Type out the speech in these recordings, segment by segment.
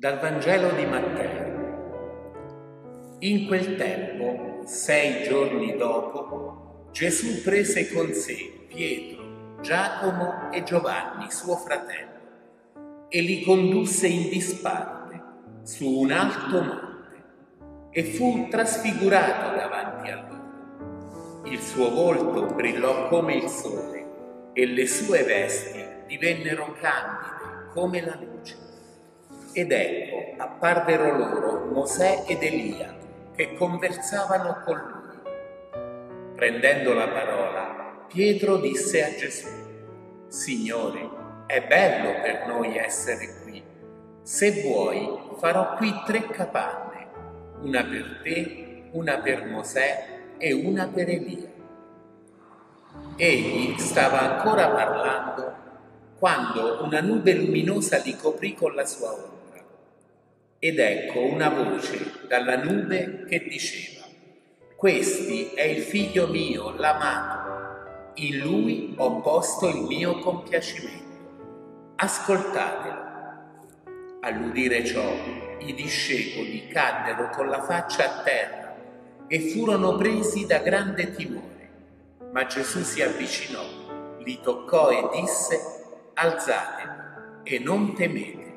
Dal Vangelo di Matteo. In quel tempo, sei giorni dopo, Gesù prese con sé Pietro, Giacomo e Giovanni, suo fratello, e li condusse in disparte su un alto monte e fu trasfigurato davanti a loro. Il suo volto brillò come il sole e le sue vesti divennero candide come la luce. Ed ecco, apparvero loro Mosè ed Elia, che conversavano con lui. Prendendo la parola, Pietro disse a Gesù, Signore, è bello per noi essere qui. Se vuoi, farò qui tre capanne, una per te, una per Mosè e una per Elia. Egli stava ancora parlando quando una nube luminosa li coprì con la sua ombra. Ed ecco una voce dalla nube che diceva, Questi è il figlio mio, l'amato, in lui ho posto il mio compiacimento. Ascoltatelo. All'udire ciò, i discepoli caddero con la faccia a terra e furono presi da grande timore. Ma Gesù si avvicinò, li toccò e disse, Alzatevi e non temete.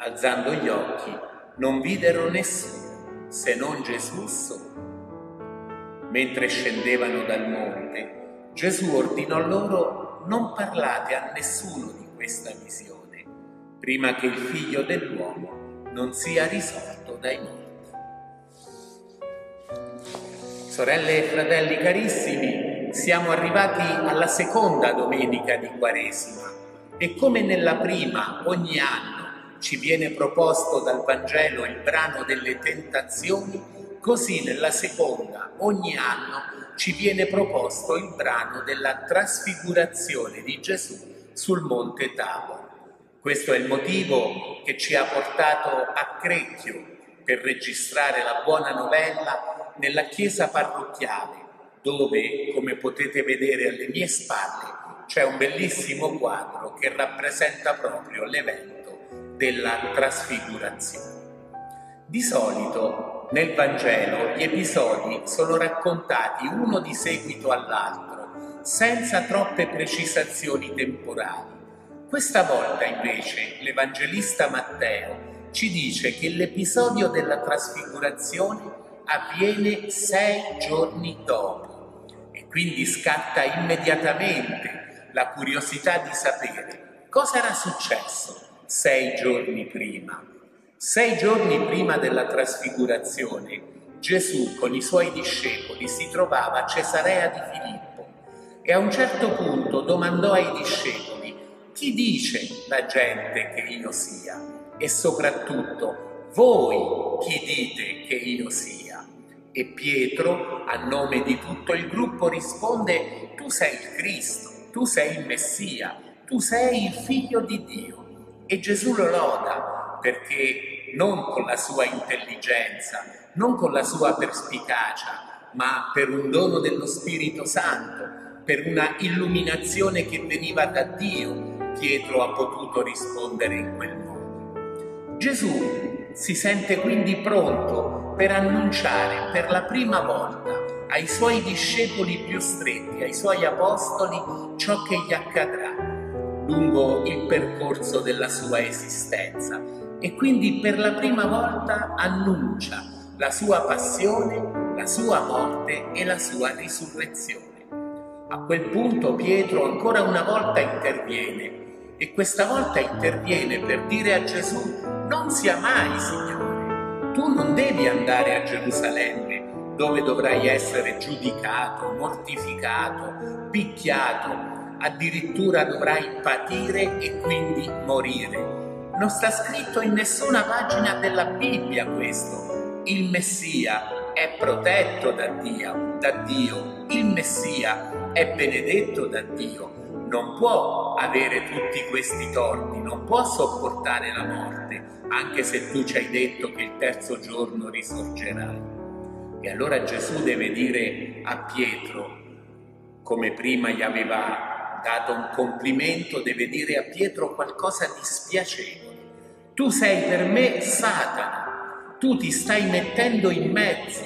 Alzando gli occhi, non videro nessuno se non Gesù solo. Mentre scendevano dal monte, Gesù ordinò loro non parlate a nessuno di questa visione, prima che il figlio dell'uomo non sia risorto dai morti. Sorelle e fratelli carissimi, siamo arrivati alla seconda domenica di Quaresima e come nella prima ogni anno ci viene proposto dal Vangelo il brano delle tentazioni, così nella seconda ogni anno ci viene proposto il brano della trasfigurazione di Gesù sul monte Tabor. Questo è il motivo che ci ha portato a Crecchio per registrare la buona novella nella chiesa parrocchiale, dove, come potete vedere alle mie spalle, c'è un bellissimo quadro che rappresenta proprio l'evento della trasfigurazione. Di solito nel Vangelo gli episodi sono raccontati uno di seguito all'altro, senza troppe precisazioni temporali. Questa volta invece l'Evangelista Matteo ci dice che l'episodio della trasfigurazione avviene sei giorni dopo e quindi scatta immediatamente la curiosità di sapere cosa era successo sei giorni prima. Sei giorni prima della trasfigurazione, Gesù con i suoi discepoli si trovava a Cesarea di Filippo e a un certo punto domandò ai discepoli chi dice la gente che io sia e soprattutto voi chi dite che io sia. E Pietro, a nome di tutto il gruppo, risponde tu sei il Cristo, tu sei il Messia, tu sei il figlio di Dio. E Gesù lo loda perché non con la sua intelligenza, non con la sua perspicacia, ma per un dono dello Spirito Santo, per una illuminazione che veniva da Dio, Pietro ha potuto rispondere in quel modo. Gesù si sente quindi pronto per annunciare per la prima volta ai suoi discepoli più stretti, ai suoi apostoli, ciò che gli accadrà lungo il percorso della sua esistenza e quindi per la prima volta annuncia la sua passione, la sua morte e la sua risurrezione. A quel punto Pietro ancora una volta interviene e questa volta interviene per dire a Gesù non sia mai Signore, tu non devi andare a Gerusalemme dove dovrai essere giudicato, mortificato, picchiato, addirittura dovrai patire e quindi morire. Non sta scritto in nessuna pagina della Bibbia questo. Il Messia è protetto da Dio, da Dio. il Messia è benedetto da Dio, non può avere tutti questi torti, non può sopportare la morte, anche se tu ci hai detto che il terzo giorno risorgerai. E allora Gesù deve dire a Pietro, come prima gli aveva dato un complimento, deve dire a Pietro qualcosa di spiacevole. Tu sei per me Satana, tu ti stai mettendo in mezzo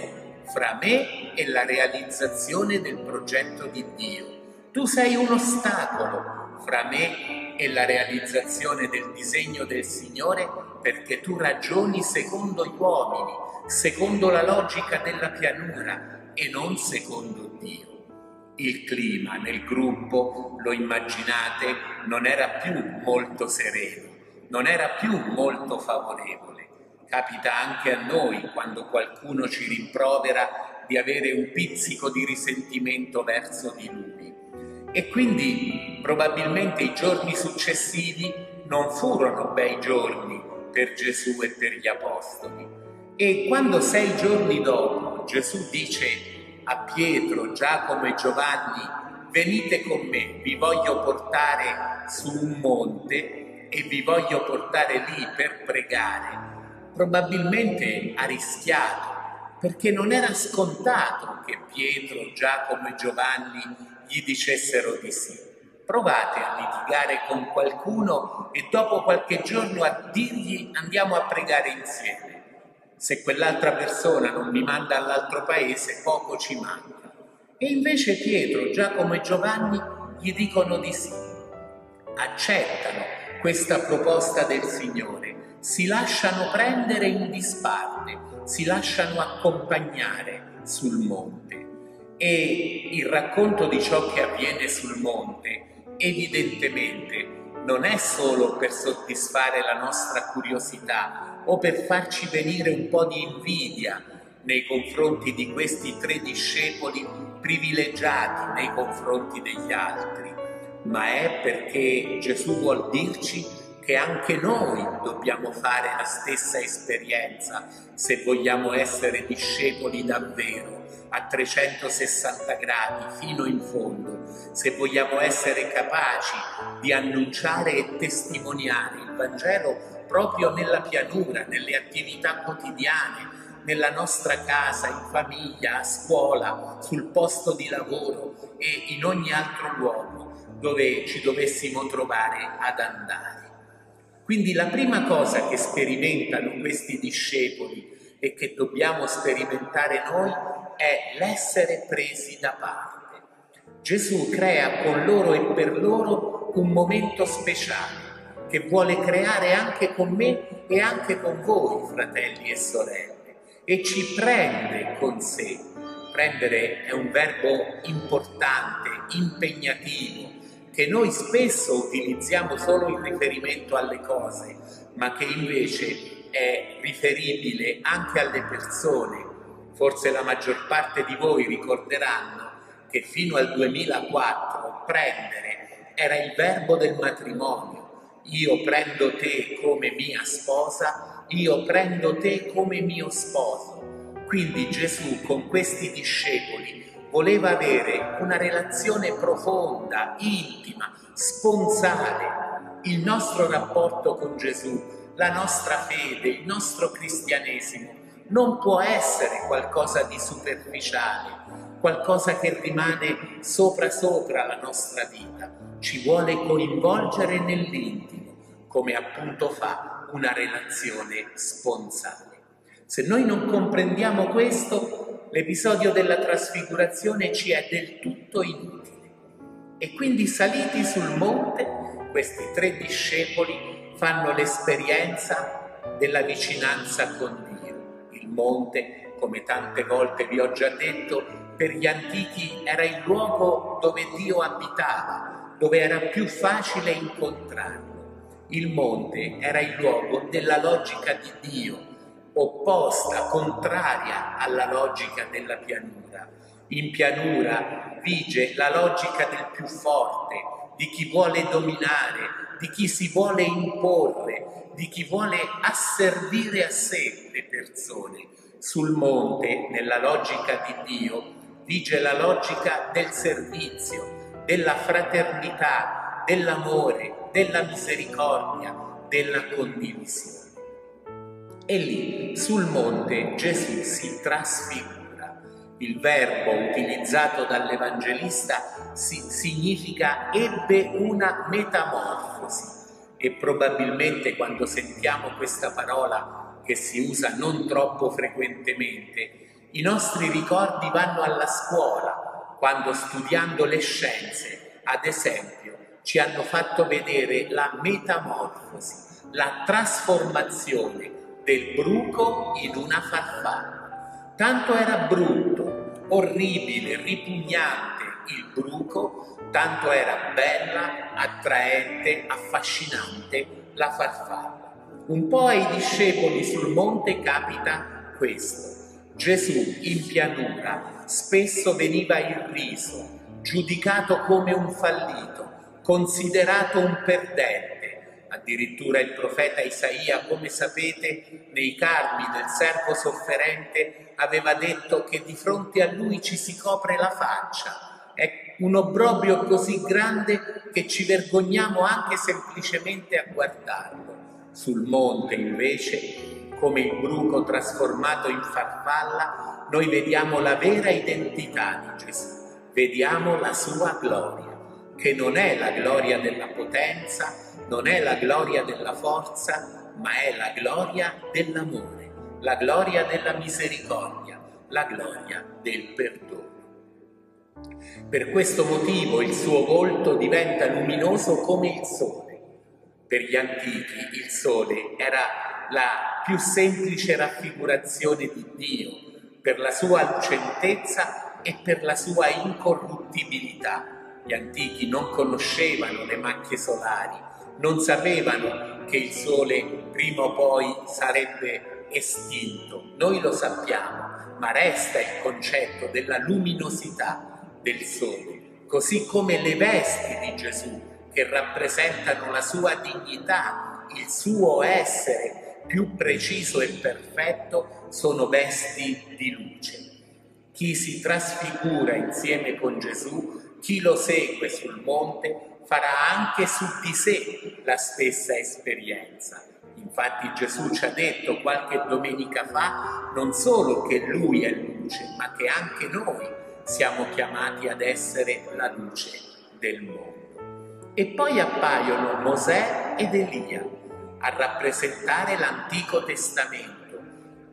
fra me e la realizzazione del progetto di Dio. Tu sei un ostacolo fra me e la realizzazione del disegno del Signore perché tu ragioni secondo gli uomini, secondo la logica della pianura e non secondo Dio. Il clima nel gruppo, lo immaginate, non era più molto sereno, non era più molto favorevole. Capita anche a noi quando qualcuno ci rimprovera di avere un pizzico di risentimento verso di lui. E quindi probabilmente i giorni successivi non furono bei giorni per Gesù e per gli Apostoli. E quando sei giorni dopo Gesù dice a Pietro, Giacomo e Giovanni, venite con me, vi voglio portare su un monte e vi voglio portare lì per pregare. Probabilmente ha rischiato, perché non era scontato che Pietro, Giacomo e Giovanni gli dicessero di sì. Provate a litigare con qualcuno e dopo qualche giorno a dirgli andiamo a pregare insieme se quell'altra persona non mi manda all'altro paese, poco ci manca. E invece Pietro, Giacomo e Giovanni gli dicono di sì, accettano questa proposta del Signore, si lasciano prendere in disparte, si lasciano accompagnare sul monte. E il racconto di ciò che avviene sul monte evidentemente non è solo per soddisfare la nostra curiosità, o per farci venire un po' di invidia nei confronti di questi tre discepoli privilegiati nei confronti degli altri, ma è perché Gesù vuol dirci che anche noi dobbiamo fare la stessa esperienza se vogliamo essere discepoli davvero a 360 gradi fino in fondo, se vogliamo essere capaci di annunciare e testimoniare il Vangelo proprio nella pianura, nelle attività quotidiane, nella nostra casa, in famiglia, a scuola, sul posto di lavoro e in ogni altro luogo dove ci dovessimo trovare ad andare. Quindi la prima cosa che sperimentano questi discepoli e che dobbiamo sperimentare noi è l'essere presi da parte. Gesù crea con loro e per loro un momento speciale che vuole creare anche con me e anche con voi, fratelli e sorelle, e ci prende con sé. Prendere è un verbo importante, impegnativo, che noi spesso utilizziamo solo in riferimento alle cose, ma che invece è riferibile anche alle persone. Forse la maggior parte di voi ricorderanno che fino al 2004 prendere era il verbo del matrimonio io prendo te come mia sposa, io prendo te come mio sposo. Quindi Gesù con questi discepoli voleva avere una relazione profonda, intima, sponsale. Il nostro rapporto con Gesù, la nostra fede, il nostro cristianesimo non può essere qualcosa di superficiale, qualcosa che rimane sopra sopra la nostra vita ci vuole coinvolgere nell'intimo, come appunto fa una relazione sponsale. Se noi non comprendiamo questo, l'episodio della trasfigurazione ci è del tutto inutile. E quindi saliti sul monte, questi tre discepoli fanno l'esperienza della vicinanza con Dio. Il monte, come tante volte vi ho già detto, per gli antichi era il luogo dove Dio abitava, dove era più facile incontrarlo. Il monte era il luogo della logica di Dio, opposta, contraria alla logica della pianura. In pianura vige la logica del più forte, di chi vuole dominare, di chi si vuole imporre, di chi vuole asservire a sé le persone. Sul monte, nella logica di Dio, vige la logica del servizio, della fraternità, dell'amore, della misericordia, della condivisione. E lì, sul monte, Gesù si trasfigura. Il verbo utilizzato dall'Evangelista si, significa ebbe una metamorfosi. e probabilmente quando sentiamo questa parola che si usa non troppo frequentemente, i nostri ricordi vanno alla scuola, quando studiando le scienze, ad esempio, ci hanno fatto vedere la metamorfosi, la trasformazione del bruco in una farfalla. Tanto era brutto, orribile, ripugnante il bruco, tanto era bella, attraente, affascinante la farfalla. Un po' ai discepoli sul monte capita questo. Gesù in pianura spesso veniva irriso, giudicato come un fallito, considerato un perdente. Addirittura il profeta Isaia, come sapete, nei carmi del servo sofferente aveva detto che di fronte a lui ci si copre la faccia. È un obbrobrio così grande che ci vergogniamo anche semplicemente a guardarlo. Sul monte, invece, come il bruco trasformato in farfalla, noi vediamo la vera identità di Gesù, vediamo la sua gloria che non è la gloria della potenza, non è la gloria della forza, ma è la gloria dell'amore, la gloria della misericordia, la gloria del perdono. Per questo motivo il suo volto diventa luminoso come il sole. Per gli antichi il sole era la più semplice raffigurazione di Dio, per la sua lucentezza e per la sua incorruttibilità gli antichi non conoscevano le macchie solari, non sapevano che il Sole prima o poi sarebbe estinto. Noi lo sappiamo, ma resta il concetto della luminosità del Sole, così come le vesti di Gesù che rappresentano la sua dignità, il suo essere più preciso e perfetto, sono vesti di luce. Chi si trasfigura insieme con Gesù chi lo segue sul monte farà anche su di sé la stessa esperienza. Infatti Gesù ci ha detto qualche domenica fa non solo che Lui è luce, ma che anche noi siamo chiamati ad essere la luce del mondo. E poi appaiono Mosè ed Elia a rappresentare l'Antico Testamento,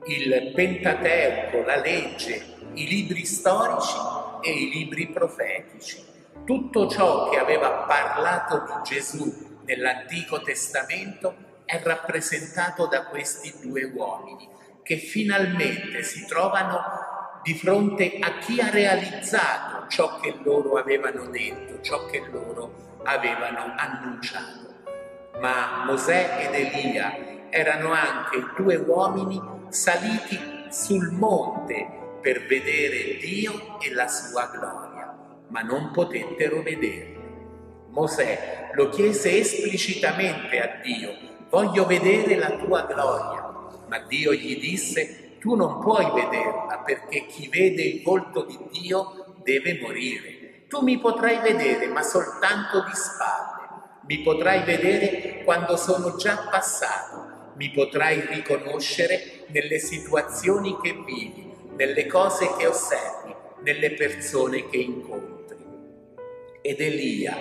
il Pentateuco, la legge, i libri storici e i libri profetici. Tutto ciò che aveva parlato di Gesù nell'Antico Testamento è rappresentato da questi due uomini che finalmente si trovano di fronte a chi ha realizzato ciò che loro avevano detto, ciò che loro avevano annunciato. Ma Mosè ed Elia erano anche due uomini saliti sul monte per vedere Dio e la sua gloria, ma non potettero vederlo. Mosè lo chiese esplicitamente a Dio, voglio vedere la tua gloria, ma Dio gli disse, tu non puoi vederla perché chi vede il volto di Dio deve morire. Tu mi potrai vedere, ma soltanto di spalle. Mi potrai vedere quando sono già passato. Mi potrai riconoscere nelle situazioni che vivi nelle cose che osservi, nelle persone che incontri. Ed Elia,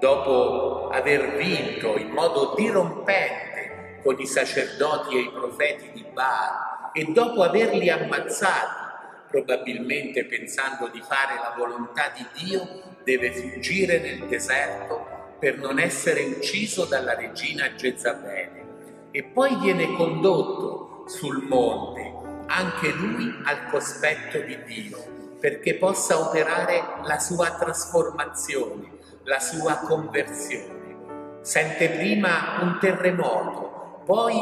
dopo aver vinto in modo dirompente con i sacerdoti e i profeti di Baal e dopo averli ammazzati, probabilmente pensando di fare la volontà di Dio, deve fuggire nel deserto per non essere ucciso dalla regina Jezabele. E poi viene condotto sul monte anche lui al cospetto di Dio, perché possa operare la sua trasformazione, la sua conversione. Sente prima un terremoto, poi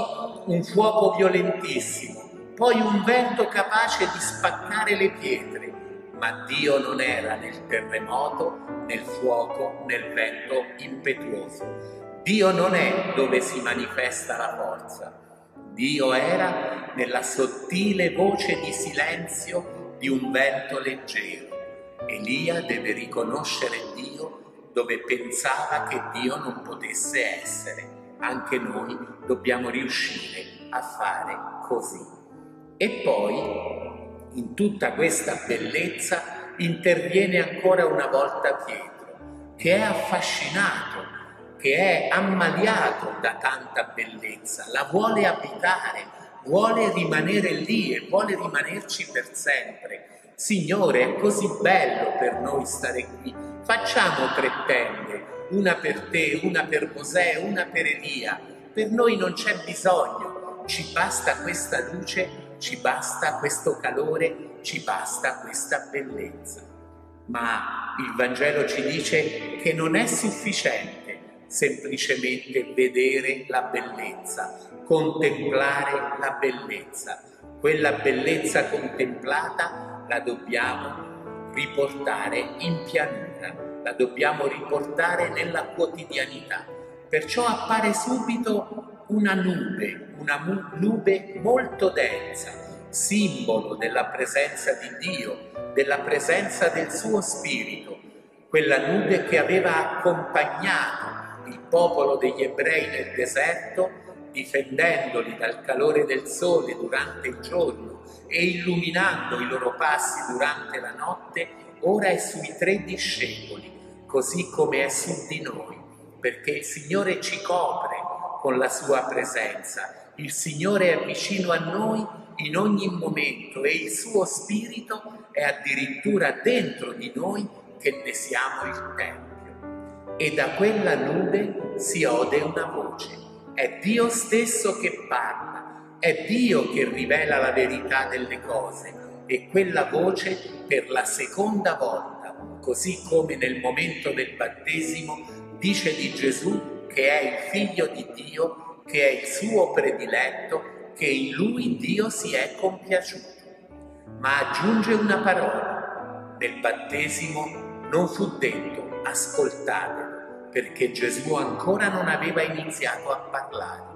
un fuoco violentissimo, poi un vento capace di spaccare le pietre, ma Dio non era nel terremoto, nel fuoco, nel vento impetuoso. Dio non è dove si manifesta la forza, Dio era nella sottile voce di silenzio di un vento leggero. Elia deve riconoscere Dio dove pensava che Dio non potesse essere. Anche noi dobbiamo riuscire a fare così. E poi, in tutta questa bellezza, interviene ancora una volta Pietro, che è affascinato che è ammaliato da tanta bellezza, la vuole abitare, vuole rimanere lì e vuole rimanerci per sempre. Signore, è così bello per noi stare qui. Facciamo tre tende, una per te, una per Mosè, una per Elia. Per noi non c'è bisogno, ci basta questa luce, ci basta questo calore, ci basta questa bellezza. Ma il Vangelo ci dice che non è sufficiente semplicemente vedere la bellezza, contemplare la bellezza. Quella bellezza contemplata la dobbiamo riportare in pianura, la dobbiamo riportare nella quotidianità. Perciò appare subito una nube, una nube molto densa, simbolo della presenza di Dio, della presenza del suo Spirito, quella nube che aveva accompagnato il popolo degli ebrei nel deserto, difendendoli dal calore del sole durante il giorno e illuminando i loro passi durante la notte, ora è sui tre discepoli, così come è su di noi, perché il Signore ci copre con la sua presenza, il Signore è vicino a noi in ogni momento e il suo Spirito è addirittura dentro di noi che ne siamo il tempo e da quella nube si ode una voce. È Dio stesso che parla, è Dio che rivela la verità delle cose. E quella voce per la seconda volta, così come nel momento del battesimo, dice di Gesù che è il figlio di Dio, che è il suo prediletto, che in lui Dio si è compiaciuto. Ma aggiunge una parola. Nel battesimo non fu detto ascoltate, perché Gesù ancora non aveva iniziato a parlare.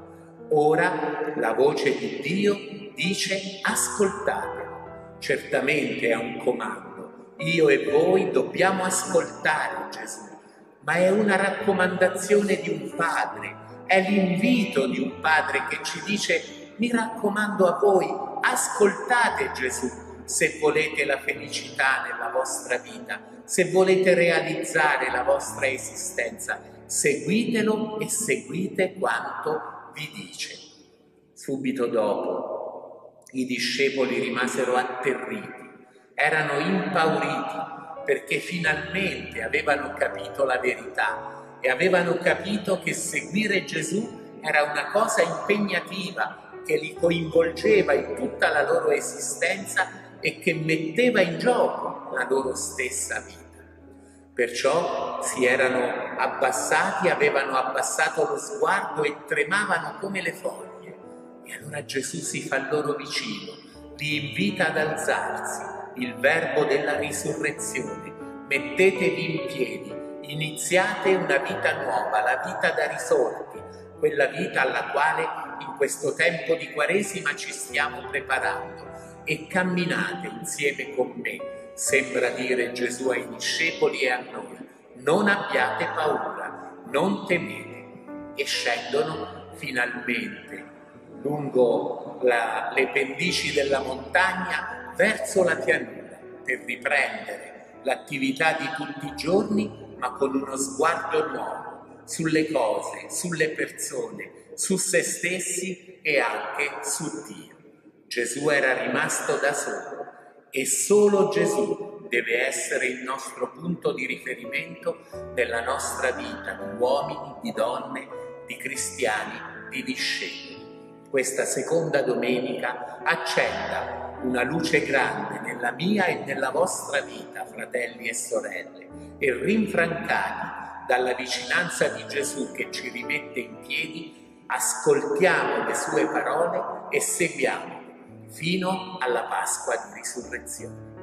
Ora la voce di Dio dice ascoltatelo. Certamente è un comando. Io e voi dobbiamo ascoltare Gesù, ma è una raccomandazione di un padre, è l'invito di un padre che ci dice mi raccomando a voi, ascoltate Gesù se volete la felicità nella vostra vita, se volete realizzare la vostra esistenza, seguitelo e seguite quanto vi dice. Subito dopo i discepoli rimasero atterriti, erano impauriti perché finalmente avevano capito la verità e avevano capito che seguire Gesù era una cosa impegnativa che li coinvolgeva in tutta la loro esistenza e che metteva in gioco la loro stessa vita. Perciò si erano abbassati, avevano abbassato lo sguardo e tremavano come le foglie. E allora Gesù si fa loro vicino, li invita ad alzarsi, il verbo della risurrezione. Mettetevi in piedi, iniziate una vita nuova, la vita da risorti, quella vita alla quale in questo tempo di Quaresima ci stiamo preparando e camminate insieme con me, sembra dire Gesù ai discepoli e a noi. Non abbiate paura, non temete. E scendono finalmente lungo la, le pendici della montagna verso la pianura per riprendere l'attività di tutti i giorni, ma con uno sguardo nuovo sulle cose, sulle persone, su se stessi e anche su Dio. Gesù era rimasto da solo e solo Gesù deve essere il nostro punto di riferimento nella nostra vita di uomini, di donne, di cristiani, di discepoli. Questa seconda domenica accenda una luce grande nella mia e nella vostra vita, fratelli e sorelle, e rinfrancati dalla vicinanza di Gesù che ci rimette in piedi, ascoltiamo le sue parole e seguiamo fino alla Pasqua di risurrezione.